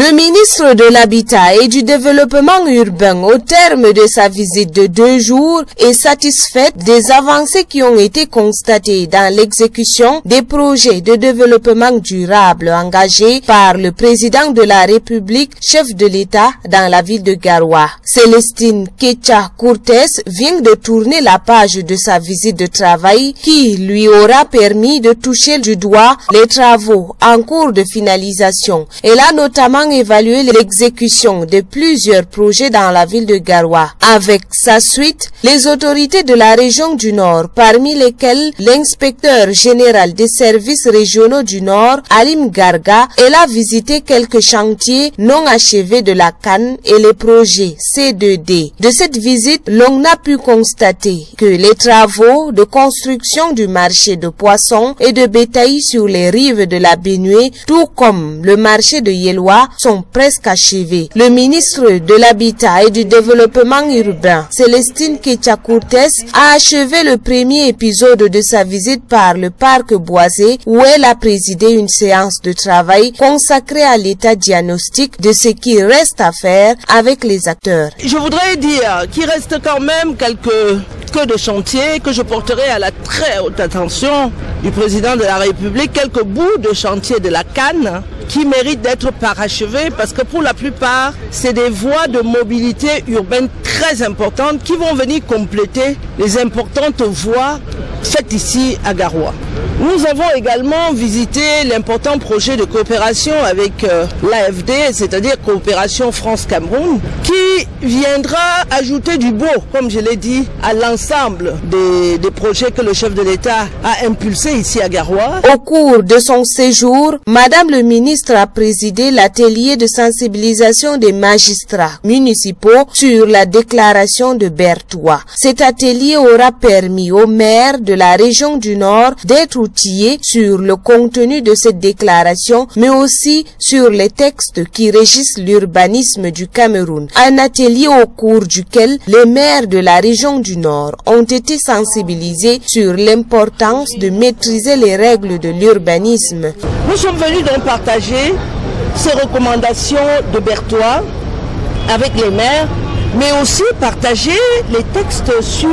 Le ministre de l'Habitat et du Développement urbain, au terme de sa visite de deux jours, est satisfait des avancées qui ont été constatées dans l'exécution des projets de développement durable engagés par le président de la République, chef de l'État dans la ville de Garoua. Célestine Kecha Cortés vient de tourner la page de sa visite de travail qui lui aura permis de toucher du doigt les travaux en cours de finalisation. Elle a notamment évalué l'exécution de plusieurs projets dans la ville de Garoua. Avec sa suite, les autorités de la région du Nord, parmi lesquelles l'inspecteur général des services régionaux du Nord, Alim Garga, elle a visité quelques chantiers non achevés de la Cannes et les projets C2D. De cette visite, l'on a pu constater que les travaux de construction du marché de poissons et de bétail sur les rives de la Bénuée, tout comme le marché de Yélois, sont presque achevés. Le ministre de l'Habitat et du Développement urbain, Célestine Ketchakourtes, a achevé le premier épisode de sa visite par le parc Boisé où elle a présidé une séance de travail consacrée à l'état diagnostic de ce qui reste à faire avec les acteurs. Je voudrais dire qu'il reste quand même quelques que de chantiers que je porterai à la très haute attention du président de la République, quelques bouts de chantier de la Cannes qui méritent d'être parachevés parce que pour la plupart, c'est des voies de mobilité urbaine très importantes qui vont venir compléter les importantes voies faites ici à Garoua. Nous avons également visité l'important projet de coopération avec euh, l'AFD, c'est-à-dire Coopération France-Cameroun, qui viendra ajouter du beau, comme je l'ai dit, à l'ensemble des, projets que le chef de l'État a impulsés ici à Garoua. Au cours de son séjour, Madame le ministre a présidé l'atelier de sensibilisation des magistrats municipaux sur la déclaration de Bertois. Cet atelier aura permis aux maires la région du Nord d'être outillés sur le contenu de cette déclaration, mais aussi sur les textes qui régissent l'urbanisme du Cameroun. Un atelier au cours duquel les maires de la région du Nord ont été sensibilisés sur l'importance de maîtriser les règles de l'urbanisme. Nous sommes venus donc partager ces recommandations de Bertois avec les maires mais aussi partager les textes sur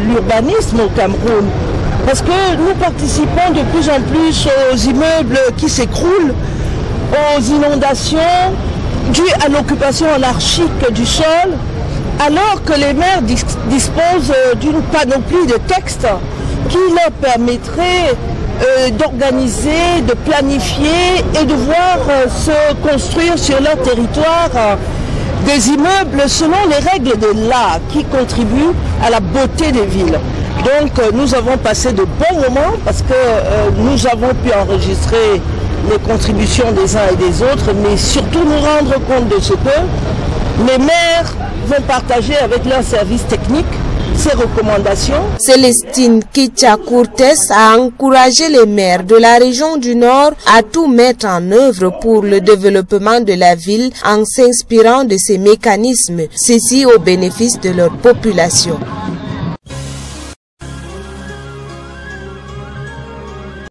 l'urbanisme au Cameroun. Parce que nous participons de plus en plus aux immeubles qui s'écroulent, aux inondations dues à l'occupation anarchique du sol, alors que les maires disposent d'une panoplie de textes qui leur permettraient euh, d'organiser, de planifier et de voir euh, se construire sur leur territoire euh, des immeubles selon les règles de l'art qui contribuent à la beauté des villes. Donc nous avons passé de bons moments parce que euh, nous avons pu enregistrer les contributions des uns et des autres, mais surtout nous rendre compte de ce que les maires vont partager avec leurs services techniques ces recommandations. Célestine Cortés a encouragé les maires de la région du Nord à tout mettre en œuvre pour le développement de la ville en s'inspirant de ces mécanismes, ceci au bénéfice de leur population.